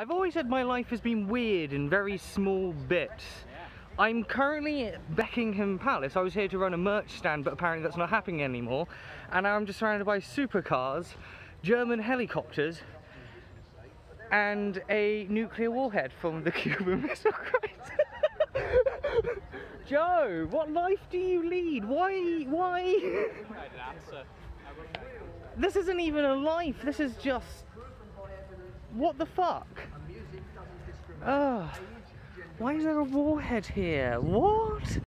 I've always said my life has been weird in very small bits. I'm currently at Buckingham Palace. I was here to run a merch stand, but apparently that's not happening anymore. And now I'm just surrounded by supercars, German helicopters, and a nuclear warhead from the Cuban Missile Crisis. Joe, what life do you lead? Why, why? This isn't even a life, this is just... What the fuck? Why is there a warhead here? What?